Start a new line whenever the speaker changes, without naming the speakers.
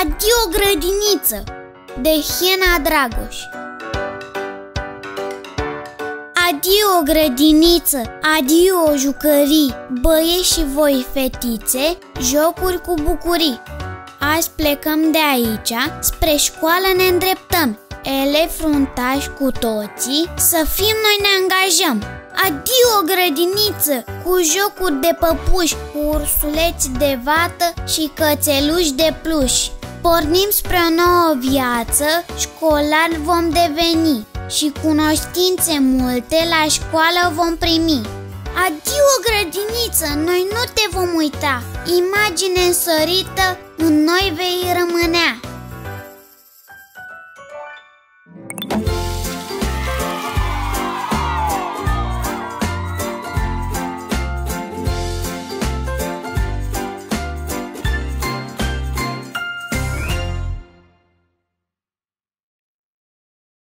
Adio grădiniță de Hiena Dragoș Adio grădiniță, adio jucării, băieți și voi fetițe, jocuri cu bucurii. Azi plecăm de aici, spre școală ne îndreptăm, ele fruntași cu toții, să fim noi ne angajăm. Adio grădiniță, cu jocuri de păpuși, cu ursuleți de vată și cățeluși de pluș. Pornim spre o nouă viață, școlari vom deveni și cunoștințe multe la școală vom primi. Adio grădiniță, noi nu te vom uita, imagine însărită în noi vei rămânea.